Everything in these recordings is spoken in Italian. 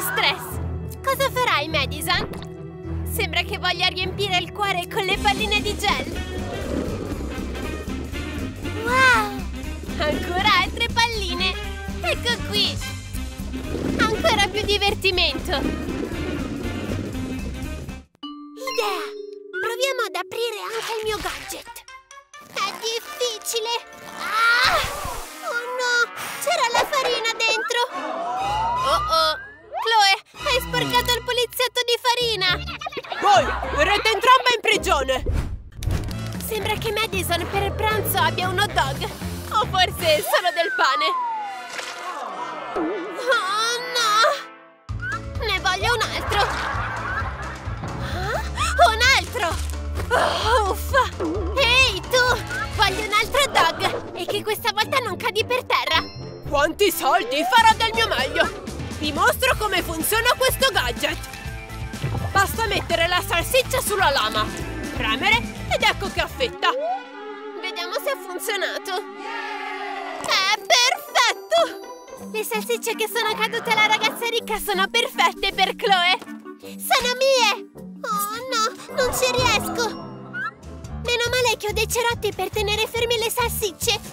stress. Cosa farai, Madison? Sembra che voglia riempire il cuore con le palline di gel. Wow! Ancora altre palline! Ecco qui! Ancora più divertimento! Idea! Proviamo ad aprire anche il mio gadget! È difficile! Ah! Oh no! C'era la farina dentro! Oh oh! Chloe, hai sporcato il poliziotto di farina! Voi verrete entrambe in prigione! Sembra che Madison per il pranzo abbia un hot dog! O forse solo del pane! Oh no! Ne voglio un altro! Ah? Un altro! Oh, uffa! Ehi, tu! Voglio un altro hot dog! E che questa volta non cadi per terra! Quanti soldi? Farò del mio meglio! Vi mostro come funziona questo gadget! Basta mettere la salsiccia sulla lama, premere ed ecco che affetta! Vediamo se ha funzionato! È perfetto! Le salsicce che sono cadute alla ragazza ricca sono perfette per Chloe! Sono mie! Oh no, non ci riesco! Meno male che ho dei cerotti per tenere fermi le salsicce!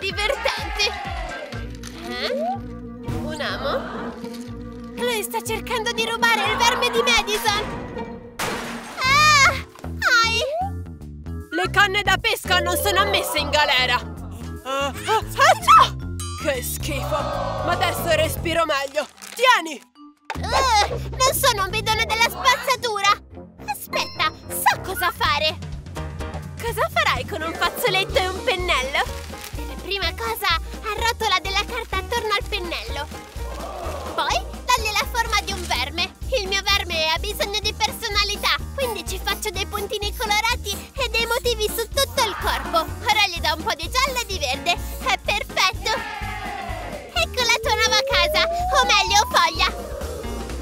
Sono divertenti! Eh? Un amo? Chloe sta cercando di rubare il verme di Madison! Ah! Ai! Le canne da pesca non sono ammesse in galera! Ah, ah, ah, che schifo! Ma adesso respiro meglio! Tieni! Uh, non sono un bidone della spazzatura! Aspetta, so cosa fare! Cosa farai con un fazzoletto e un pennello? Prima cosa, arrotola della carta attorno al pennello. Poi, dagli la forma di un verme. Il mio verme ha bisogno di personalità, quindi ci faccio dei puntini colorati e dei motivi su tutto il corpo. Ora gli do un po' di giallo e di verde. È perfetto! Ecco la tua nuova casa, o meglio, foglia!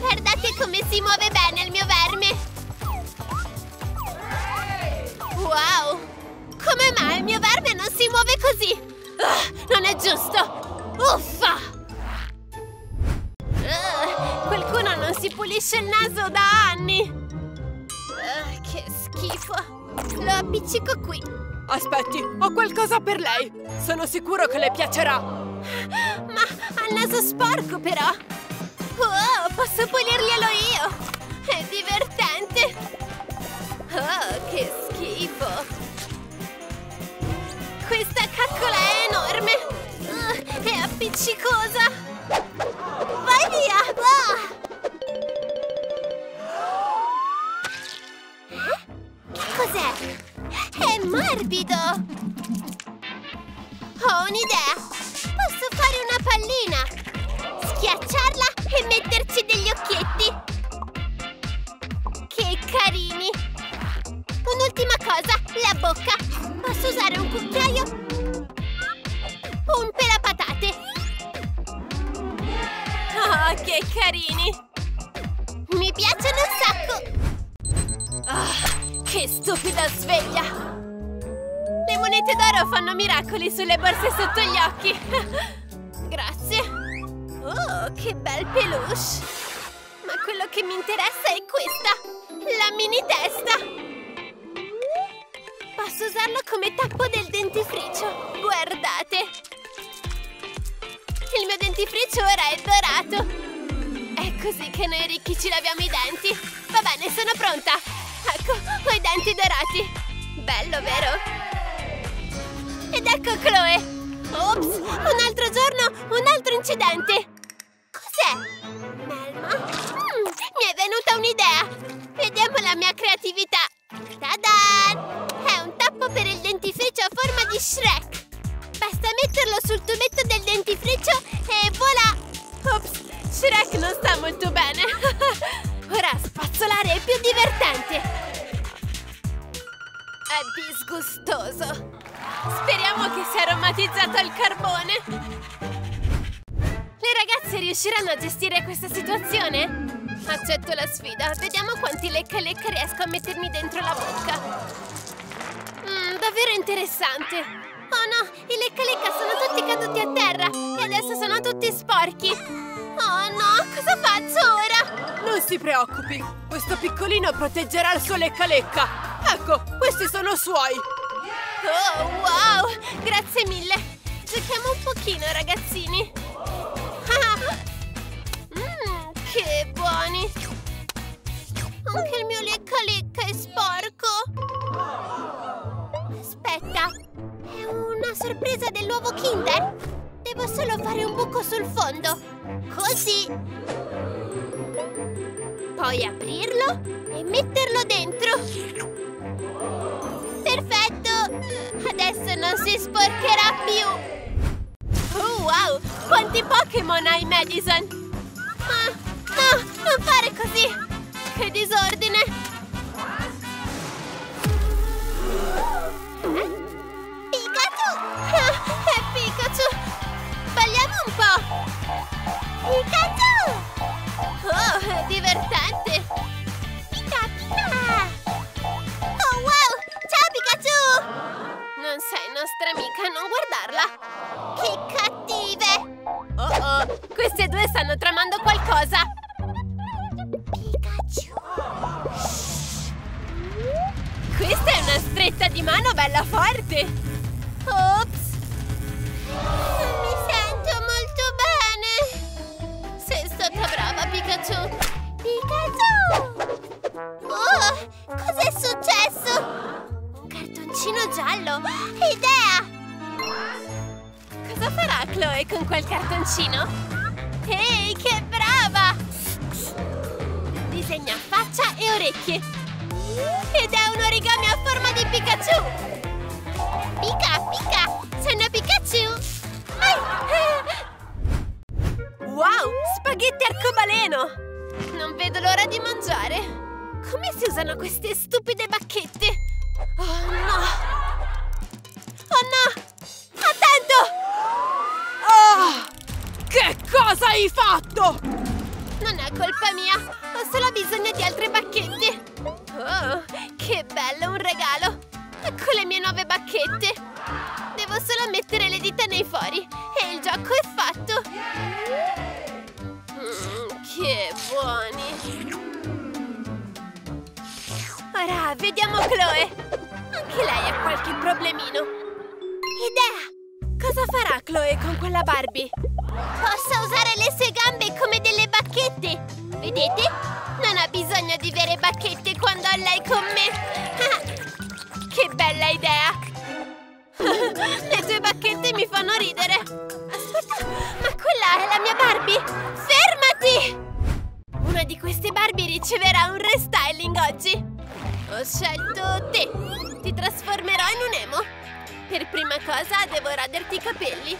Guardate come si muove bene il mio verme! Wow! Come mai il mio verme non si muove così? Uh, non è giusto! Uffa! Uh, qualcuno non si pulisce il naso da anni! Uh, che schifo! Lo appiccico qui! Aspetti, ho qualcosa per lei! Sono sicuro che le piacerà! Ma ha il naso sporco però! Wow, posso pulirglielo io! È divertente! Oh, che appiccicosa! Mia creatività! Ta-da! È un tappo per il dentifricio a forma di Shrek! Basta metterlo sul tubetto del dentifricio e voilà! Ops! Shrek non sta molto bene! Ora spazzolare è più divertente! È disgustoso! Speriamo che sia aromatizzato al carbone! Le ragazze riusciranno a gestire questa situazione? Accetto la sfida, vediamo quanti lecca lecca riesco a mettermi dentro la bocca. Mmm, davvero interessante! Oh no, i lecca lecca sono tutti caduti a terra e adesso sono tutti sporchi! Oh no, cosa faccio ora? Non si preoccupi, questo piccolino proteggerà il suo lecca lecca! Ecco, questi sono suoi! Oh, wow! Grazie mille! Giochiamo un pochino, ragazzini! Che buoni! Anche il mio lecca lecca è sporco! Aspetta! È una sorpresa dell'uovo Kinder? Devo solo fare un buco sul fondo! Così! Poi aprirlo e metterlo dentro! Perfetto! Adesso non si sporcherà più! Oh wow! Quanti Pokémon hai, Madison? Ma no! Fare così! Che disordine! Pikachu! è Pikachu! Balliamo un po'! Pikachu! Quel cartoncino? Ehi, che brava! Disegna faccia e orecchie! Che cosa hai fatto? Non è colpa mia! Ho solo bisogno di altre bacchette! Oh, che bello, un regalo! Ecco le mie nuove bacchette! Devo solo mettere le dita nei fori e il gioco è fatto! Mm, che buoni! Ora vediamo Chloe! Anche lei ha qualche problemino! Idea! Cosa farà Chloe con quella Barbie? Posso usare le sue gambe come delle bacchette! Vedete? Non ha bisogno di vere bacchette quando ha lei con me! che bella idea! le tue bacchette mi fanno ridere! Aspetta, ma quella è la mia Barbie! Fermati! Una di queste Barbie riceverà un restyling oggi! Ho scelto te! Ti trasformerò in un emo! Per prima cosa devo raderti i capelli.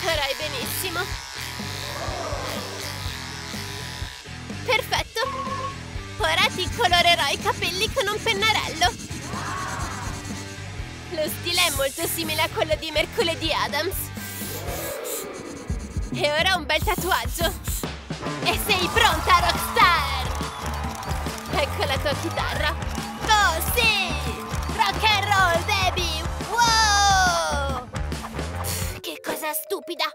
Farai benissimo. Perfetto. Ora ti colorerò i capelli con un pennarello. Lo stile è molto simile a quello di Mercoledì Adams. E ora un bel tatuaggio. E sei pronta, rockstar! Ecco la tua chitarra. Oh, sì! Rock and roll, baby! Wow! Che cosa stupida!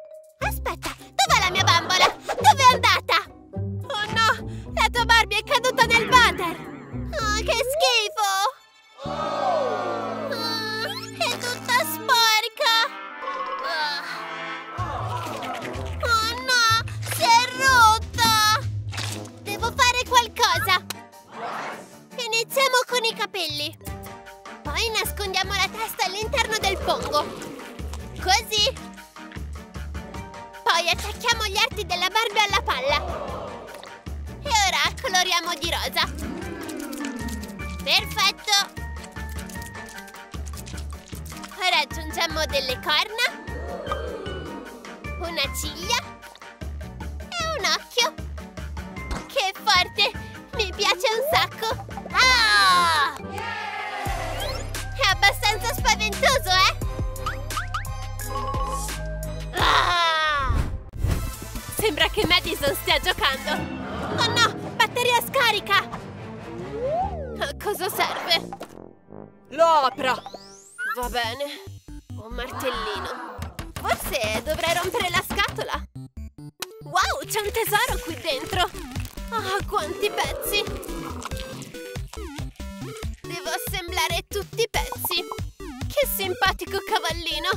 Simpatico cavallino!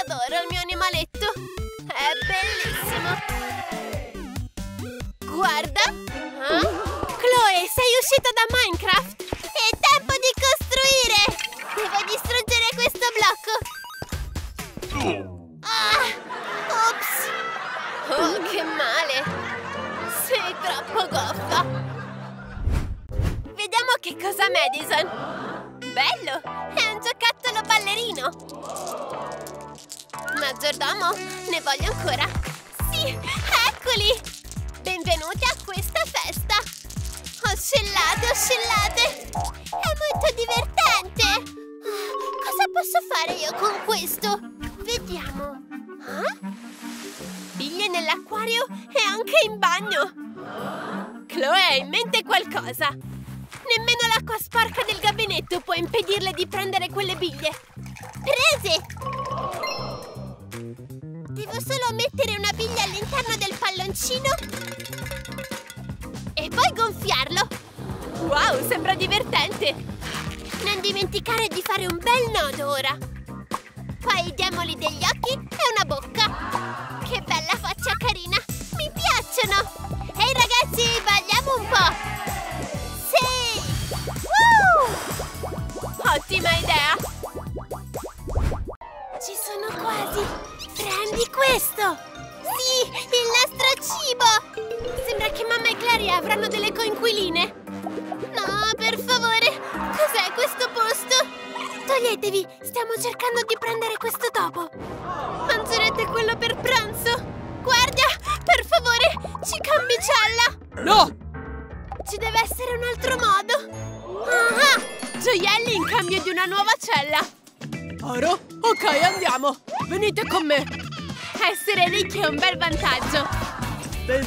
Adoro il mio animaletto!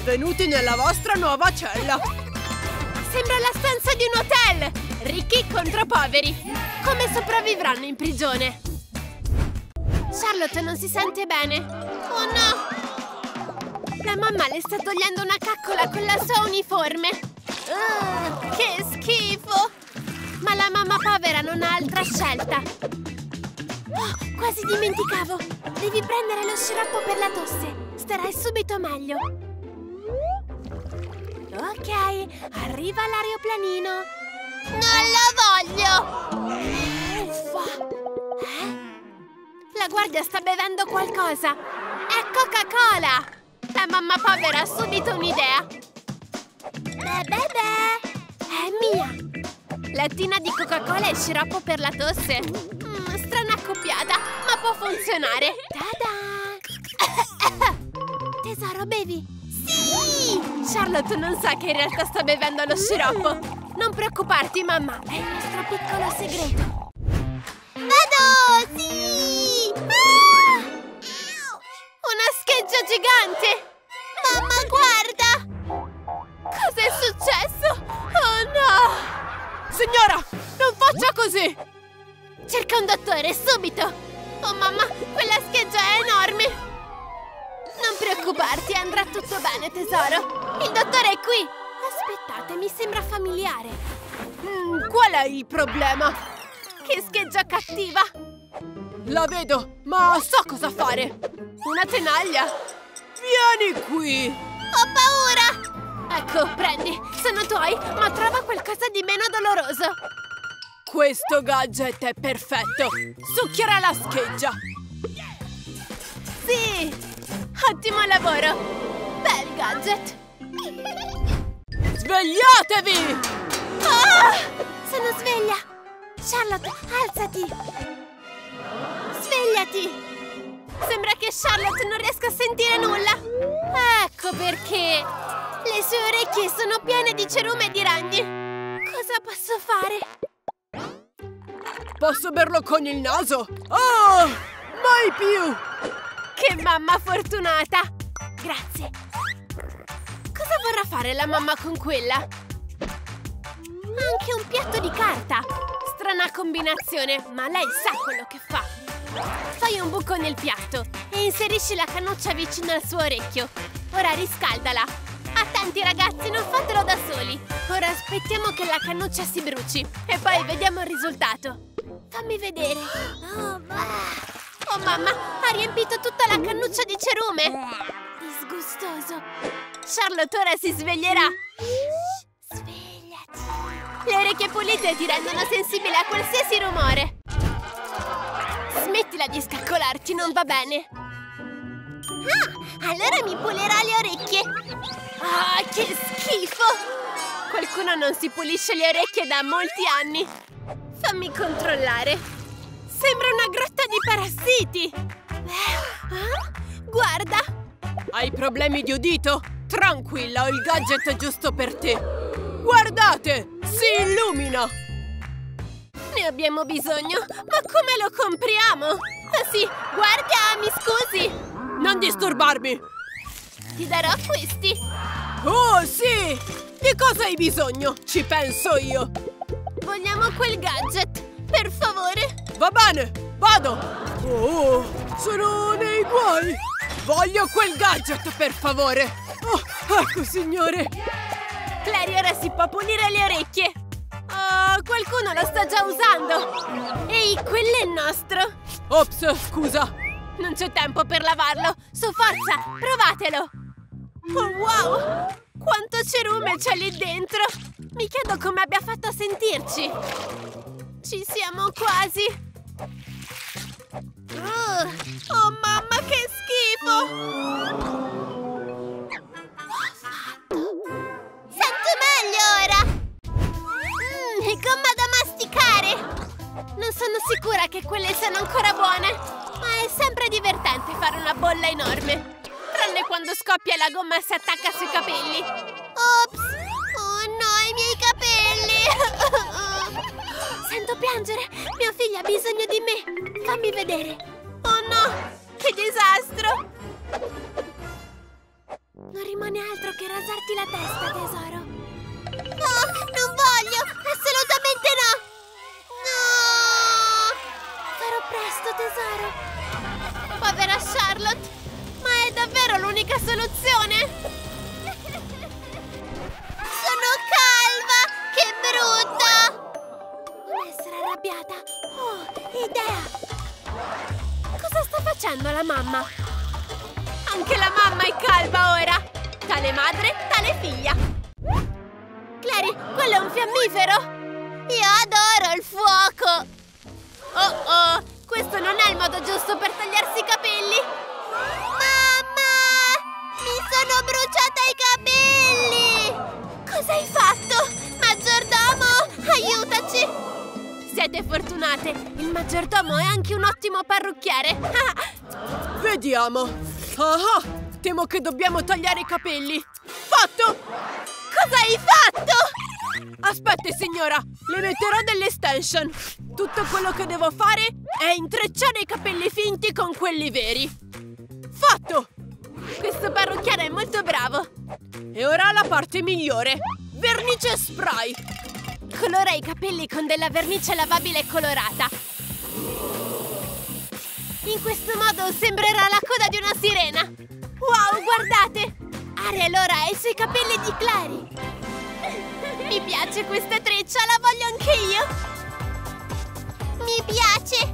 Benvenuti nella vostra nuova cella! Sembra la stanza di un hotel! Ricchi contro poveri! Come sopravvivranno in prigione? Charlotte non si sente bene! Oh no! La mamma le sta togliendo una caccola con la sua uniforme! Ah, che schifo! Ma la mamma povera non ha altra scelta! Oh, quasi dimenticavo! Devi prendere lo sciroppo per la tosse! Starai subito meglio! Arriva l'aeroplanino! Non lo voglio! Uffa! Eh? La guardia sta bevendo qualcosa! È Coca-Cola! La mamma povera ha subito un'idea! Beh, beh, beh! È mia! Lattina di Coca-Cola e sciroppo per la tosse! Mm, strana accoppiata, ma può funzionare! Ta-da! Tesoro, bevi! Charlotte non sa che in realtà sta bevendo lo sciroppo! Non preoccuparti, mamma! È il nostro piccolo segreto! Vado! Sì! Ah! Una scheggia gigante! Mamma, guarda! Cos'è successo? Oh no! Signora, non faccia così! Cerca un dottore, subito! Oh mamma, quella preoccuparti, andrà tutto bene, tesoro! Il dottore è qui! Aspettate, mi sembra familiare! Mm, qual è il problema? Che scheggia cattiva! La vedo, ma so cosa fare! Una tenaglia! Vieni qui! Ho paura! Ecco, prendi! Sono tuoi, ma trova qualcosa di meno doloroso! Questo gadget è perfetto! Succhierà la scheggia! Sì! Ottimo lavoro! gadget! Svegliatevi! Ah! Sono sveglia! Charlotte, alzati! Svegliati! Sembra che Charlotte non riesca a sentire nulla! Ecco perché! Le sue orecchie sono piene di cerume e di ragni! Cosa posso fare? Posso berlo con il naso? Oh! Mai più! Che mamma fortunata! Grazie! Cosa vorrà fare la mamma con quella? Anche un piatto di carta! Strana combinazione, ma lei sa quello che fa! Fai un buco nel piatto e inserisci la cannuccia vicino al suo orecchio. Ora riscaldala. Attenti ragazzi, non fatelo da soli. Ora aspettiamo che la cannuccia si bruci e poi vediamo il risultato. Fammi vedere. Oh, oh mamma, ha riempito tutta la cannuccia di cerume. Disgustoso. Charlotte ora si sveglierà. Svegliati. Le orecchie pulite ti rendono sensibile a qualsiasi rumore. Smettila di scaccolarti, non va bene! Ah, allora mi pulerà le orecchie! Ah, che schifo! Qualcuno non si pulisce le orecchie da molti anni! Fammi controllare! Sembra una grotta di parassiti! Ah, guarda! Hai problemi di udito? Tranquilla, ho il gadget giusto per te! Guardate! Si illumina! Ne abbiamo bisogno! Ma come lo compriamo? Ah sì, guarda, mi scusi! Non disturbarmi! Ti darò questi! Oh, sì! Di cosa hai bisogno? Ci penso io! Vogliamo quel gadget, per favore! Va bene, vado! Oh, sono nei guai! Voglio quel gadget, per favore! Oh, ecco, signore! Clary ora si può pulire le orecchie! Oh, qualcuno lo sta già usando! Ehi, quello è il nostro! Ops, scusa! Non c'è tempo per lavarlo! Su forza, provatelo! Oh, wow! Quanto cerume c'è lì dentro! Mi chiedo come abbia fatto a sentirci! Ci siamo quasi! Oh mamma, che schifo! Sento meglio ora! È gomma da masticare! Non sono sicura che quelle siano ancora buone, ma è sempre divertente fare una bolla enorme. Tranne quando scoppia e la gomma si attacca sui capelli. Ops! Oh no, i miei capelli! Sento piangere! Mio figlio ha bisogno di me! Fammi vedere! Oh no! Che disastro! Non rimane altro che rasarti la testa, tesoro! No, non voglio! Assolutamente no! No! Farò presto, tesoro! Povera Charlotte! Ma è davvero l'unica soluzione? Arrabbiata! Oh, idea! Cosa sta facendo la mamma? Anche la mamma è calva ora! Tale madre, tale figlia! Clary, quello è un fiammifero! Io adoro il fuoco! Oh oh! Questo non è il modo giusto per tagliarsi i capelli! Mamma! Mi sono bruciata i capelli! Cosa hai fatto? Siete fortunate! Il maggiordomo è anche un ottimo parrucchiere! Vediamo! Ah, temo che dobbiamo tagliare i capelli! Fatto! Cosa hai fatto? Aspetti, signora! Le metterò delle extension! Tutto quello che devo fare è intrecciare i capelli finti con quelli veri! Fatto! Questo parrucchiere è molto bravo! E ora la parte migliore! Vernice spray! Colora i capelli con della vernice lavabile colorata! In questo modo sembrerà la coda di una sirena! Wow, guardate! Ariel ora ha i suoi capelli di Clary! Mi piace questa treccia, la voglio anche io! Mi piace!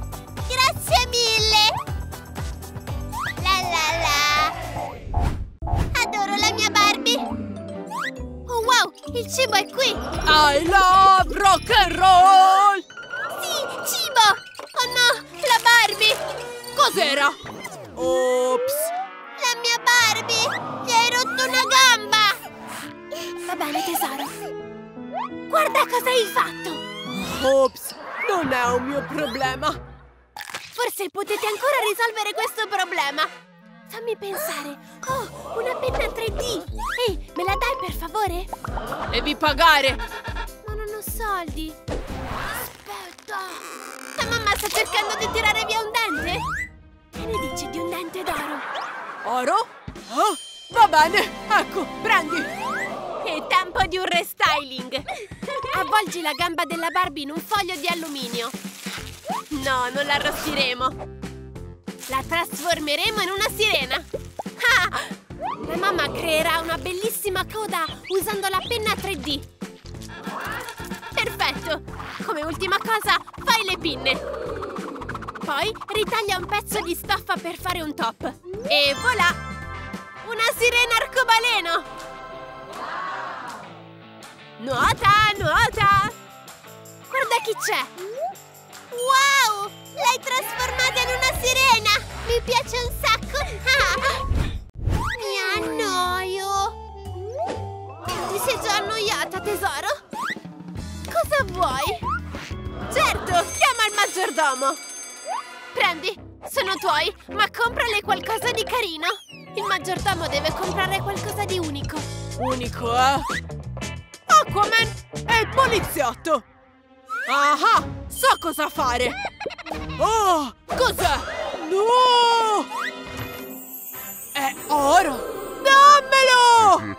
Il cibo è qui! I love rock and roll! Sì, cibo! Oh no, la Barbie! Cos'era? Ops! La mia Barbie! Gli hai rotto una gamba! tesoro! Guarda cosa hai fatto! Ops, non è un mio problema! Forse potete ancora risolvere questo problema! Fammi pensare! Oh, una penna 3D! Ehi, me la dai per favore? Devi pagare! Ma non ho soldi! Aspetta! La mamma sta cercando di tirare via un dente? Che ne dici di un dente d'oro? Oro? Oh, va bene, ecco, prendi! È tempo di un restyling! Avvolgi la gamba della Barbie in un foglio di alluminio. No, non la arrostiremo. La trasformeremo in una sirena. Ah! La mamma creerà una bellissima coda usando la penna 3D. Perfetto! Come ultima cosa, fai le pinne. Poi ritaglia un pezzo di stoffa per fare un top. E voilà! Una sirena arcobaleno! Nuota, nuota! Guarda chi c'è! Wow! L'hai trasformata in una sirena! Mi piace un sacco! Mi annoio! Ti sei già annoiata, tesoro? Cosa vuoi? Certo, chiama il maggiordomo! Prendi, sono tuoi, ma comprale qualcosa di carino! Il maggiordomo deve comprare qualcosa di unico! Unico, eh? Aquaman è il poliziotto! Ah, so cosa fare! Oh, cos'è? No! È oro! Dammelo!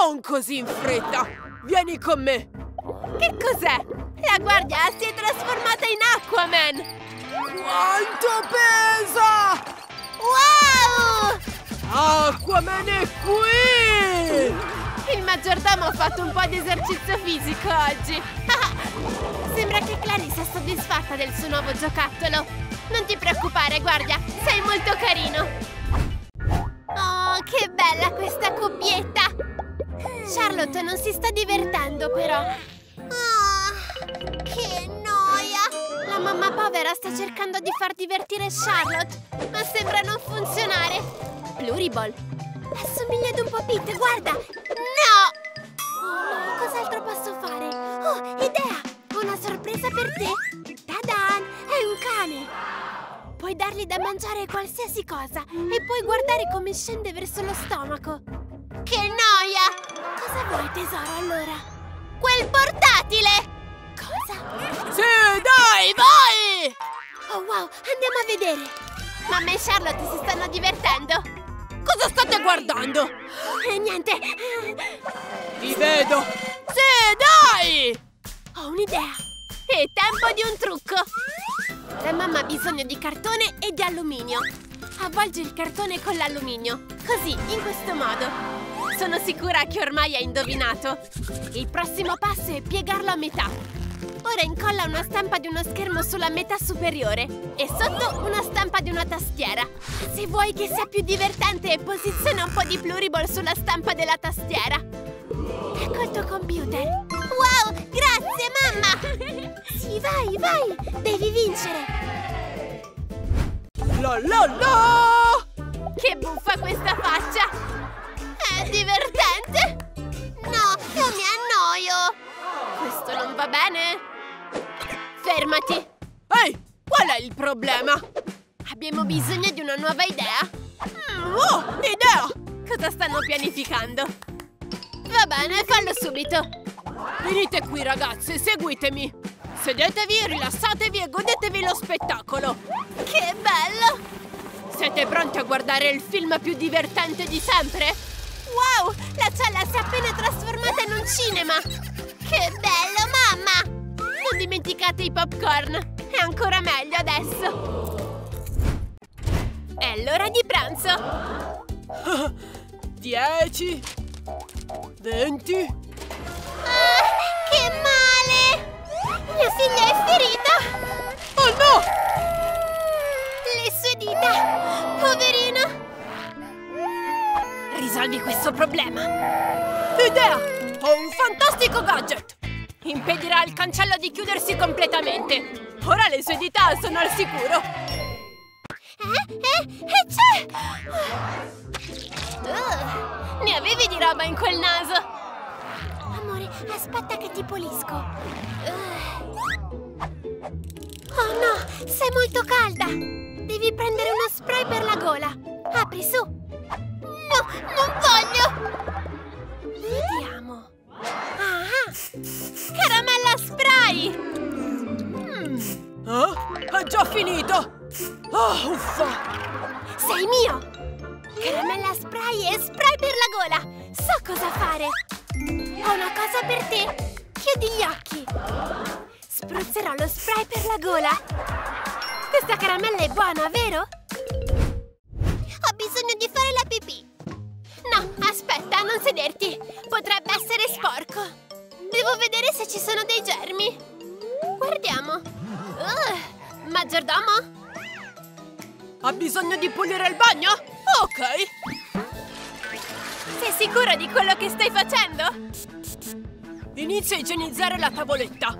Non così in fretta! Vieni con me! Che cos'è? La guardia si è trasformata in Aquaman! Quanto pesa! Wow! Aquaman è qui! Il maggiordomo ha fatto un po' di esercizio fisico oggi! Sembra che Clary sia soddisfatta del suo nuovo giocattolo! Non ti preoccupare, guardia! Sei molto carino! Oh, che bella questa coppietta! Charlotte non si sta divertendo, però! Ah, che noia! La mamma povera sta cercando di far divertire Charlotte, ma sembra non funzionare! Pluriball! Assomiglia ad un po' Pete, guarda! Per te! Tadan! È un cane! Puoi dargli da mangiare qualsiasi cosa e puoi guardare come scende verso lo stomaco. Che noia! Cosa vuoi, tesoro, allora? Quel portatile! Cosa? Sì, dai, vai! Oh wow, andiamo a vedere! Mamma e Charlotte si stanno divertendo! Cosa state guardando? Eh, niente! Vi vedo! Sì, dai! Ho un'idea! È tempo di un trucco! La mamma ha bisogno di cartone e di alluminio. Avvolgi il cartone con l'alluminio, così, in questo modo. Sono sicura che ormai hai indovinato. Il prossimo passo è piegarlo a metà. Ora incolla una stampa di uno schermo sulla metà superiore e sotto una stampa di una tastiera. Se vuoi che sia più divertente, posiziona un po' di pluriball sulla stampa della tastiera. Ecco il tuo computer. Wow, grazie mamma! Sì, vai, vai! Devi vincere! La la la! Che buffa questa faccia! È divertente! No, io mi annoio! Questo non va bene! Fermati! Ehi, qual è il problema? Abbiamo bisogno di una nuova idea! Mm, oh, idea! Cosa stanno pianificando? Va bene, fallo subito! Venite qui ragazze, seguitemi! Sedetevi, rilassatevi e godetevi lo spettacolo! Che bello! Siete pronti a guardare il film più divertente di sempre? Wow! La cella si è appena trasformata in un cinema! Che bello, mamma! Non dimenticate i popcorn! È ancora meglio adesso! È l'ora di pranzo! 10 20 Ah, che male! Mia figlia è ferita! Oh no! Le sue dita! Poverina! Risolvi questo problema! Idea! Ho un fantastico gadget! Impedirà al cancello di chiudersi completamente! Ora le sue dita sono al sicuro! Eh? Eh? E c'è! Uh, ne avevi di roba in quel naso! bene, aspetta che ti pulisco. Oh no, sei molto calda! Devi prendere uno spray per la gola. Apri su. No, non voglio! Vediamo. Ah, caramella spray! Mm. Eh? È già finito! Oh, uffa! Sei mio! Caramella spray e spray per la gola! So cosa fare! Ho una cosa per te! Chiudi gli occhi! Spruzzerò lo spray per la gola! Questa caramella è buona, vero? Ho bisogno di fare! No, aspetta, non sederti! Potrebbe essere sporco! Devo vedere se ci sono dei germi! Guardiamo! Uh, maggiordomo? Ha bisogno di pulire il bagno? Ok! Sei sicuro di quello che stai facendo? Inizia a igienizzare la tavoletta.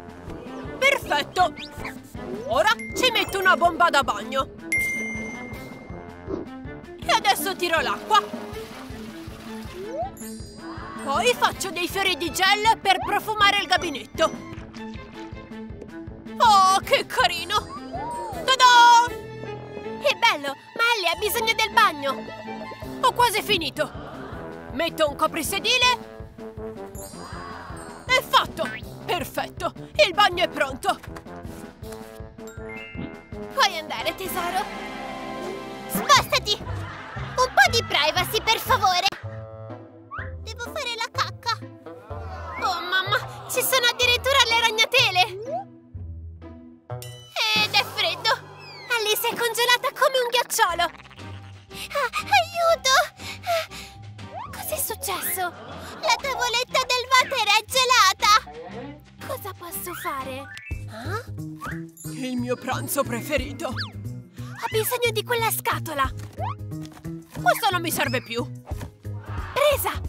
Perfetto! Ora ci metto una bomba da bagno. E adesso tiro l'acqua. Poi faccio dei fiori di gel per profumare il gabinetto. Oh, che carino! Ta-da! È bello, ma Ellie ha bisogno del bagno. Ho quasi finito. Metto un coprisedile. È fatto! Perfetto! Il bagno è pronto! Puoi andare, tesoro? Spostati! Un po' di privacy, per favore! Devo fare la cacca! Oh, mamma! Ci sono addirittura le ragnatele! Ed è freddo! Alice è congelata come un ghiacciolo! Ah, aiuto! Cos'è successo? La tavoletta del water è gelata! Cosa posso fare? Ah? Il mio pranzo preferito! Ho bisogno di quella scatola! Questa non mi serve più! Presa!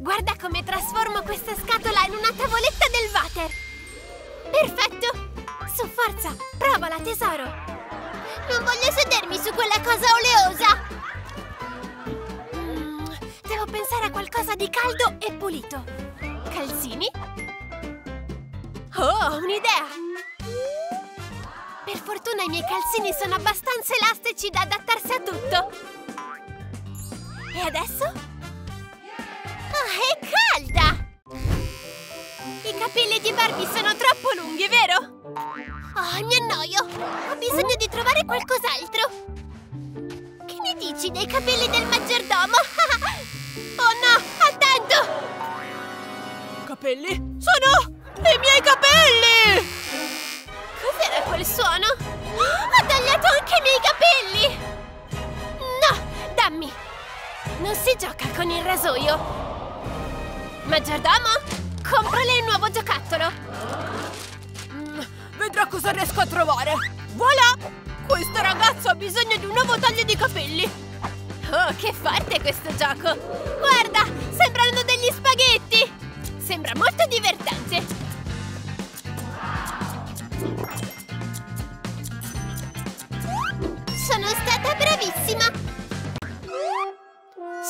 Guarda come trasformo questa scatola in una tavoletta del water! Perfetto! Su, forza! Provala, tesoro! Non voglio sedermi su quella cosa oleosa! Devo pensare a qualcosa di caldo e pulito. Calzini? Oh, un'idea! Per fortuna i miei calzini sono abbastanza elastici da adattarsi a tutto. E adesso? Ah, è calda! I capelli di Barbie sono troppo lunghi, vero? Oh, mi annoio! Ho bisogno di trovare qualcos'altro! Che ne dici dei capelli del maggiordomo? Oh no! Attento! Capelli? Sono i miei capelli! Cos'era quel suono? Ha tagliato anche i miei capelli! No! Dammi! Non si gioca con il rasoio! Maggiordomo? Comprale il nuovo giocattolo! Mm, vedrà cosa riesco a trovare! Voilà! Questo ragazzo ha bisogno di un nuovo taglio di capelli! Oh, che forte questo gioco! Guarda, sembrano degli spaghetti! Sembra molto divertente! Sono stata bravissima!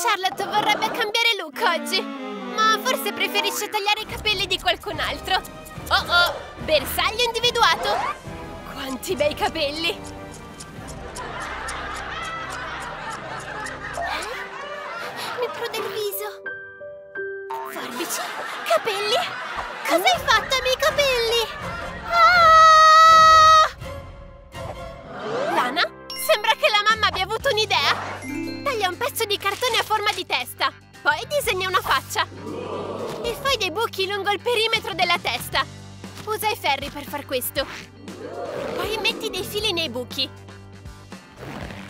Charlotte vorrebbe cambiare look oggi, ma forse preferisce tagliare i capelli di qualcun altro. Oh oh, bersaglio individuato! Quanti bei capelli! dentro del viso. Forbici, capelli. Cosa hai fatto ai miei capelli? Ah! Lana, sembra che la mamma abbia avuto un'idea. Taglia un pezzo di cartone a forma di testa. Poi disegna una faccia. E fai dei buchi lungo il perimetro della testa. Usa i ferri per far questo. Poi metti dei fili nei buchi.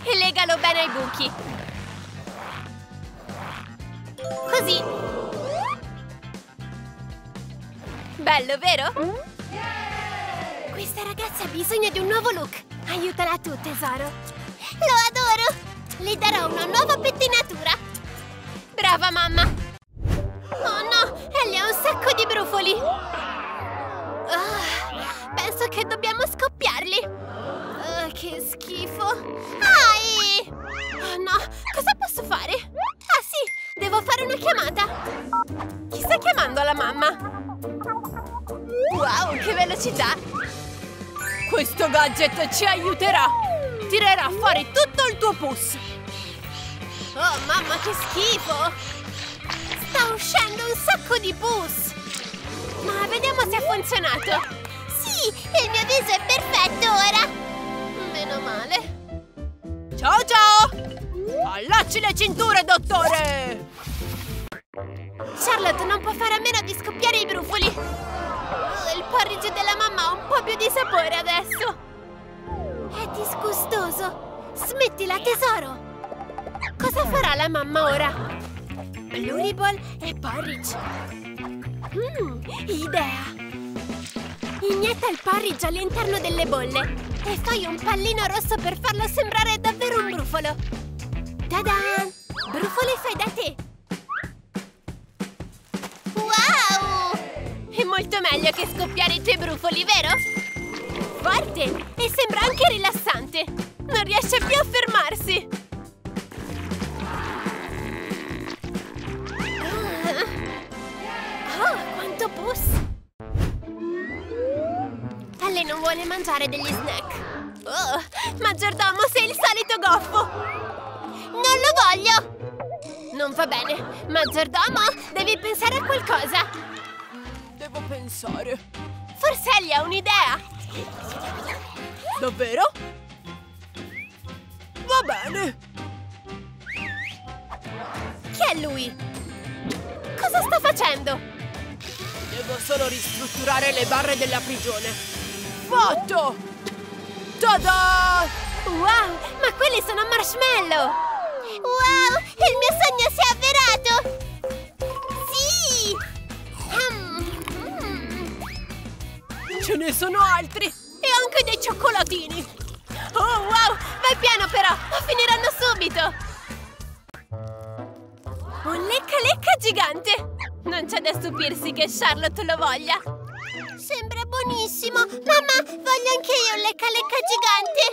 E legalo bene ai buchi. Così! Bello, vero? Questa ragazza ha bisogno di un nuovo look! Aiutala tu, tesoro! Lo adoro! Le darò una nuova pettinatura! Brava, mamma! Oh no! Ellie ha un sacco di brufoli! Oh, penso che dobbiamo scoppiarli! Oh, che schifo! Ai! Oh no! Cosa posso fare? Ah sì! Devo fare una chiamata! Chi sta chiamando la mamma? capacità! Questo gadget ci aiuterà! Tirerà fuori tutto il tuo pus! Oh, mamma, che schifo! Sta uscendo un sacco di pus! Ma vediamo se ha funzionato! Sì, il mio viso è perfetto ora! Meno male! Ciao ciao! Allacci le cinture, dottore! Charlotte non può fare a meno di scoppiare i brufoli! Oh, il porridge della mamma ha un po' più di sapore adesso! È disgustoso! Smettila, tesoro! Cosa farà la mamma ora? Bluriball e porridge! Mmm, idea! Inietta il porridge all'interno delle bolle e fai un pallino rosso per farlo sembrare davvero un brufolo! Ta-da! Brufoli fai da te! Wow! È molto meglio che scoppiare i tuoi brufoli, vero? Forte! E sembra anche rilassante! Non riesce più a fermarsi! Vuole mangiare degli snack! Oh, maggiordomo, sei il solito goffo! Non lo voglio! Non va bene! Maggiordomo, devi pensare a qualcosa! Devo pensare. Forse Ellie ha un'idea! Davvero? Va bene! Chi è lui? Cosa sta facendo? Devo solo ristrutturare le barre della prigione. Fatto! Tada! Wow, ma quelli sono marshmallow! Wow! Il mio sogno si è avverato! Sì! Mm, mm. Ce ne sono altri! E anche dei cioccolatini! Oh wow, vai piano però, finiranno subito! Un lecca lecca gigante! Non c'è da stupirsi che Charlotte lo voglia! Sembra buonissimo! Mamma, voglio anche io un lecca lecca gigante!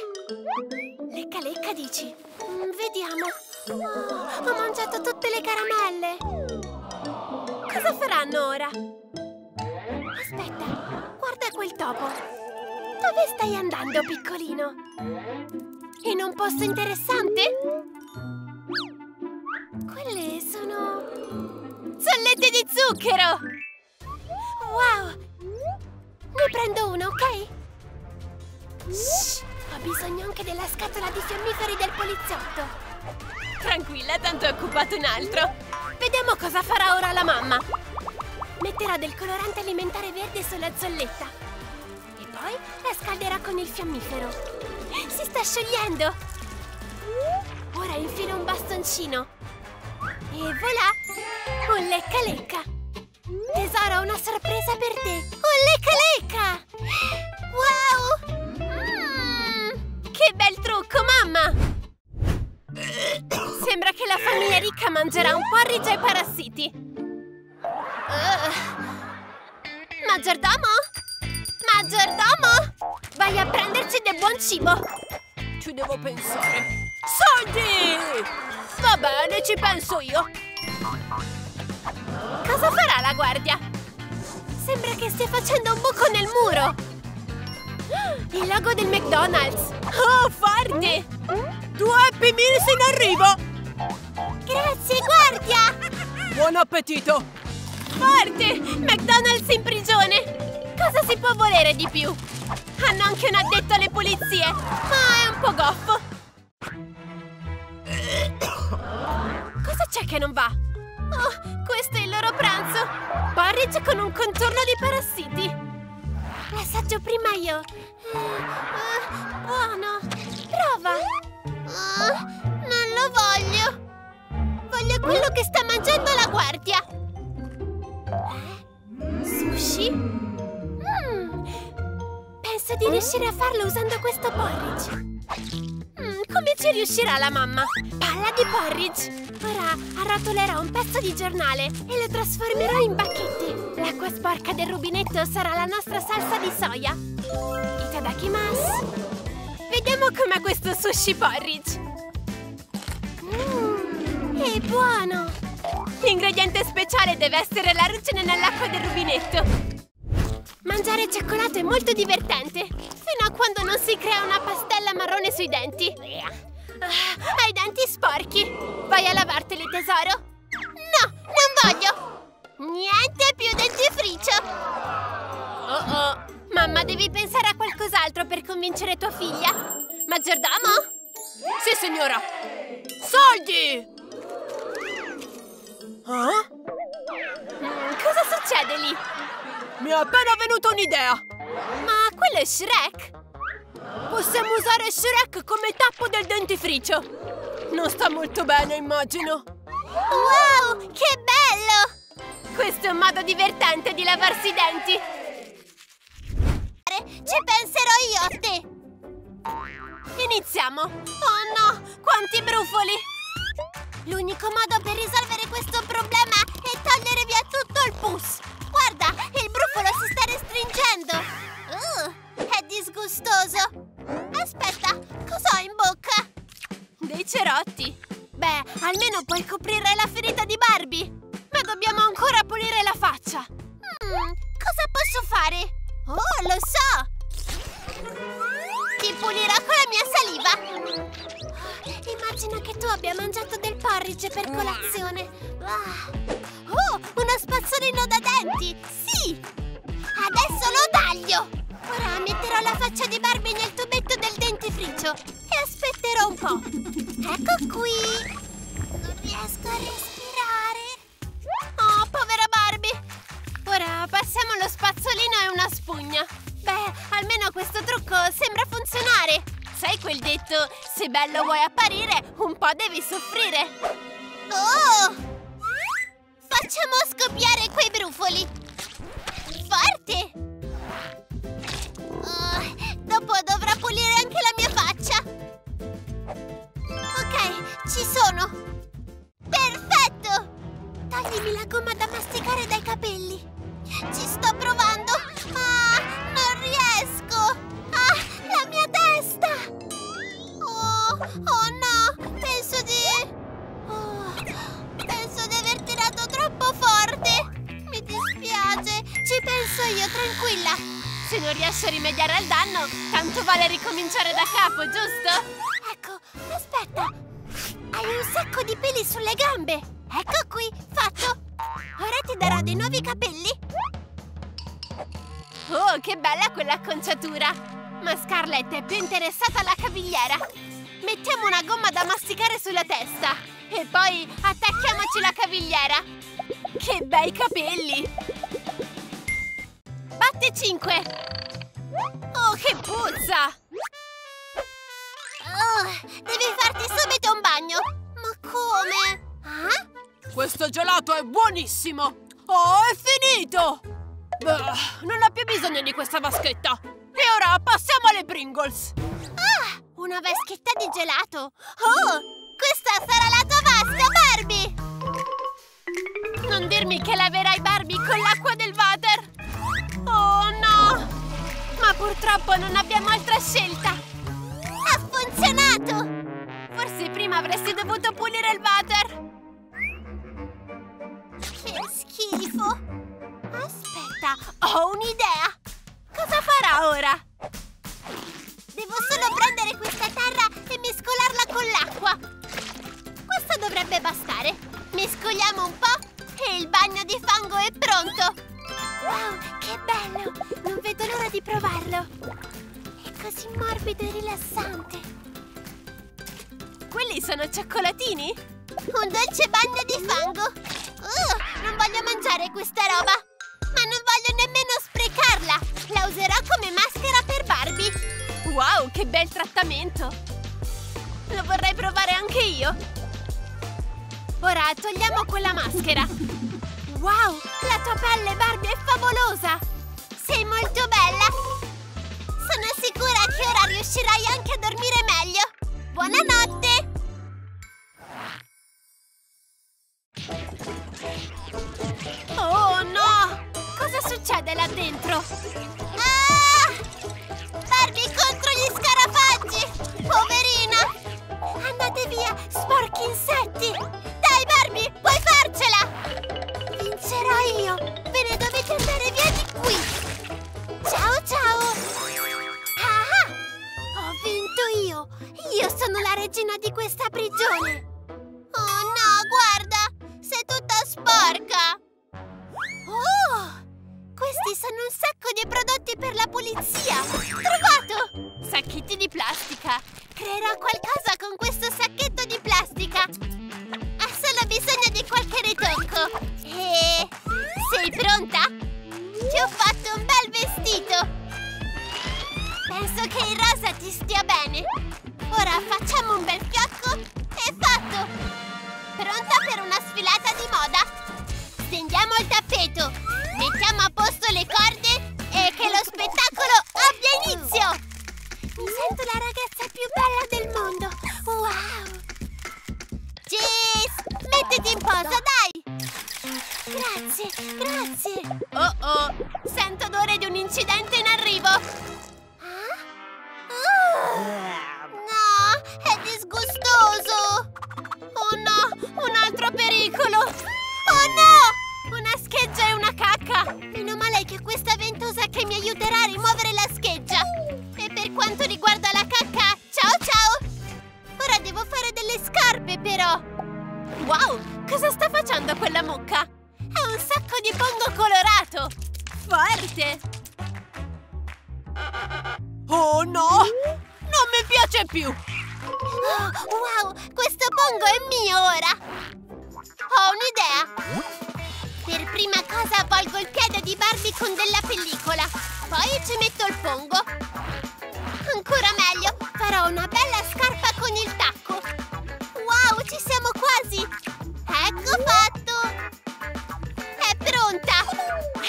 Lecca lecca dici? Mm, vediamo! Oh, ho mangiato tutte le caramelle! Cosa faranno ora? Aspetta, guarda quel topo! Dove stai andando, piccolino? In un posto interessante? Quelle sono... Zollette di zucchero! Wow! Ne prendo una, ok? Shh! Ho bisogno anche della scatola di fiammiferi del poliziotto! Tranquilla, tanto è occupato un altro! Vediamo cosa farà ora la mamma! Metterà del colorante alimentare verde sulla zolletta e poi la scalderà con il fiammifero. Si sta sciogliendo! Ora infila un bastoncino e voilà! Un lecca lecca! Tesoro, ho una sorpresa per te! Un lecca lecca! Wow! Mm, che bel trucco, mamma! Sembra che la famiglia ricca mangerà un porridge ai parassiti. Uh, maggiordomo? Maggiordomo? Vai a prenderci del buon cibo! Ci devo pensare. Soldi! Va bene, ci penso io. Cosa farà la guardia? Sembra che stia facendo un buco nel muro! Il logo del McDonald's! Oh, forte! Due Happy Meals in arrivo! Grazie, guardia! Buon appetito! Forte! McDonald's in prigione! Cosa si può volere di più? Hanno anche un addetto alle pulizie, ma è un po' goffo! Porridge con un contorno di parassiti! L'assaggio prima io! Eh, eh, buono! Prova! Ah, non lo voglio! Voglio quello che sta mangiando la guardia! Sushi? Mm. Penso di riuscire a farlo usando questo porridge. Mm, come ci riuscirà la mamma? Palla di porridge! Ora arrotolerò un pezzo di giornale e lo trasformerò in bacchetti. L'acqua sporca del rubinetto sarà la nostra salsa di soia. Itadakimasu! Vediamo com'è questo sushi porridge. Mmm, è buono! L'ingrediente speciale deve essere la ruggine nell'acqua del rubinetto. Mangiare cioccolato è molto divertente, fino a quando non si crea una pastella marrone sui denti. Ah, hai i denti sporchi. Vai a lavarteli, tesoro. No, non voglio. Niente più dentifricio. Oh oh. Mamma, devi pensare a qualcos'altro per convincere tua figlia. Maggiordomo? Sì, signora. Soldi! Ah? Mm, cosa succede lì? Mi è appena venuta un'idea! Ma quello è Shrek! Possiamo usare Shrek come tappo del dentifricio! Non sta molto bene, immagino! Wow, che bello! Questo è un modo divertente di lavarsi i denti! Ci penserò io a te! Iniziamo! Oh no, quanti brufoli! L'unico modo per risolvere questo problema è togliere via tutto il pus! Guarda, il brufolo si sta restringendo! Uh, è disgustoso! Aspetta, cosa ho in bocca? Dei cerotti! Beh, almeno puoi coprire la ferita di Barbie! Ma dobbiamo ancora pulire la faccia! Hmm, cosa posso fare? Oh, lo so! Ti pulirò con la mia saliva! Immagina che tu abbia mangiato del porridge per colazione! Ah. Oh, uno spazzolino da denti! Sì! Adesso lo taglio! Ora metterò la faccia di Barbie nel tubetto del dentifricio e aspetterò un po'. Ecco qui! Non riesco a respirare! Oh, povera Barbie! Ora passiamo lo spazzolino e una spugna. Beh, almeno questo trucco sembra funzionare. Sai quel detto, se bello vuoi apparire, un po' devi soffrire. Oh! Facciamo scoppiare quei brufoli. Non dirmi che laverai Barbie con l'acqua del water! Oh no! Ma purtroppo non abbiamo altra scelta! Ha funzionato! Forse prima avresti dovuto pulire il water! Che schifo! Aspetta, ho un'idea! Cosa farà ora? Devo solo prendere questa terra e mescolarla con l'acqua. Questo dovrebbe bastare. Mescoliamo un po' e il bagno di fango è pronto. Wow, che bello! Non vedo l'ora di provarlo. È così morbido e rilassante. Quelli sono cioccolatini? Un dolce bagno di fango. Uh, non voglio mangiare questa roba. Ma non voglio nemmeno sprecarla. La userò come maschera per Barbie. Wow, che bel trattamento! Lo vorrei provare anche io! Ora togliamo quella maschera! Wow! La tua pelle, Barbie, è favolosa! Sei molto bella! Sono sicura che ora riuscirai anche a dormire meglio! Buonanotte! Oh no! Cosa succede là dentro? Ah! Barbie contro gli scarafaggi! Poverina! Andate via, sporchi insetti! Però! Wow! Cosa sta facendo quella mucca? È un sacco di pongo colorato! Forte! Oh no! Non mi piace più! Oh, wow, questo pongo è mio ora! Ho un'idea! Per prima cosa avvolgo il piede di Barbie con della pellicola, poi ci metto il pongo. Ancora meglio, farò una bella scarpa con il tacco. Quasi! Ecco fatto! È pronta!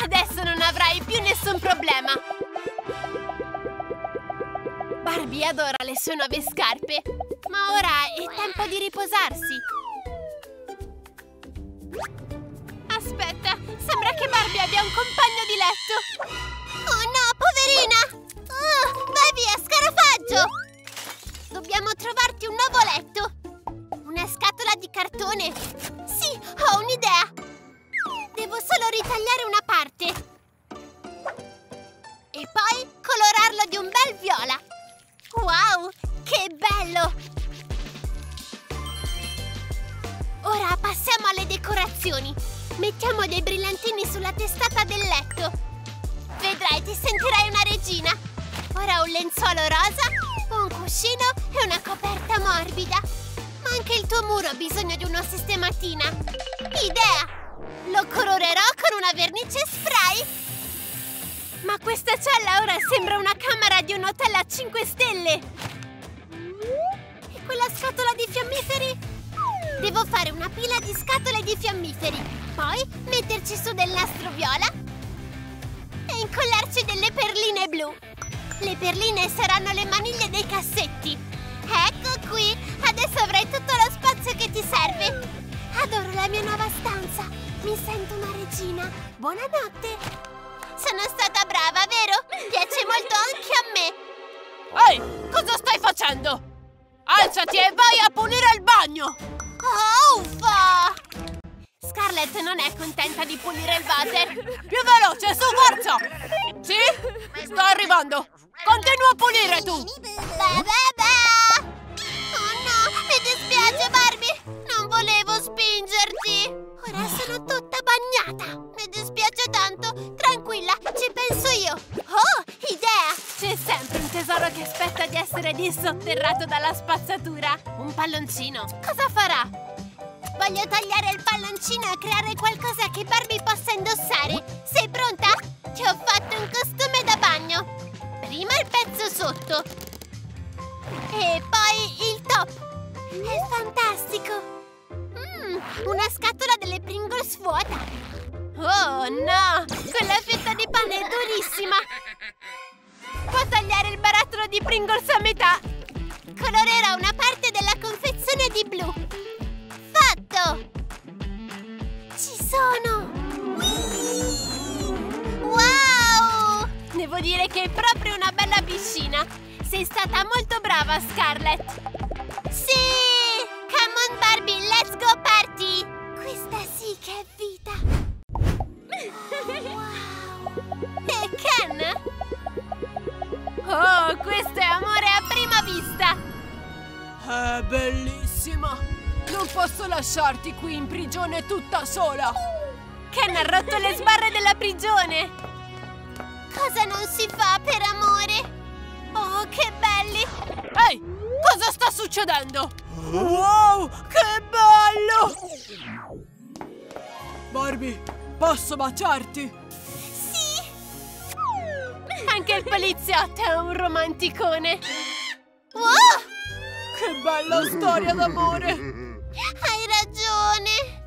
Adesso non avrai più nessun problema! Barbie adora le sue nuove scarpe, Ma ora è tempo di riposarsi. Aspetta, sembra che Barbie abbia un compagno di letto! Oh no, poverina! Oh, vai via, scarafaggio! Dobbiamo trovarti un nuovo letto! Una scatola di cartone? Sì, ho un'idea! Devo solo ritagliare una parte. E poi colorarlo di un bel viola. Wow, che bello! Ora passiamo alle decorazioni. Mettiamo dei brillantini sulla testata del letto. Vedrai, ti sentirai una regina. Ora un lenzuolo rosa, un cuscino e una coperta morbida. Anche il tuo muro ha bisogno di una sistematina. Idea! Lo colorerò con una vernice spray. Ma questa cella ora sembra una camera di un hotel a 5 stelle! E quella scatola di fiammiferi? Devo fare una pila di scatole di fiammiferi, poi metterci su del nastro viola e incollarci delle perline blu. Le perline saranno le maniglie dei cassetti. Ecco qui, adesso avrai tutto lo spazio che ti serve. Adoro la mia nuova stanza. Mi sento una regina. Buonanotte. Sono stata brava, vero? Piace molto anche a me. Ehi, cosa stai facendo? Alzati e vai a pulire il bagno! Oh, uffa! Scarlett non è contenta di pulire il water. Più veloce, su, forza! Sì? Sto arrivando! Continua a pulire tu! Beh, beh, beh! Spingerti! Ora sono tutta bagnata! Mi dispiace tanto! Tranquilla, ci penso io! Oh, idea! C'è sempre un tesoro che aspetta di essere dissotterrato dalla spazzatura! Un palloncino! Cosa farà? Voglio tagliare il palloncino e creare qualcosa che Barbie possa indossare! Sei pronta? Ti ho fatto un costume da bagno! Prima il pezzo sotto e poi il top! È fantastico! Sei stata molto brava, Scarlett! Sì! Come on Barbie, let's go party! Questa sì che è vita! Wow! E Ken? Oh, questo è amore a prima vista! È bellissima! Non posso lasciarti qui in prigione tutta sola! Ken ha rotto le sbarre della prigione! Cosa non si fa per amore? Che belli! Ehi, cosa sta succedendo? Wow, che bello! Barbie, posso baciarti? Sì! Anche il poliziotto è un romanticone! Oh! Che bella storia d'amore! Hai ragione!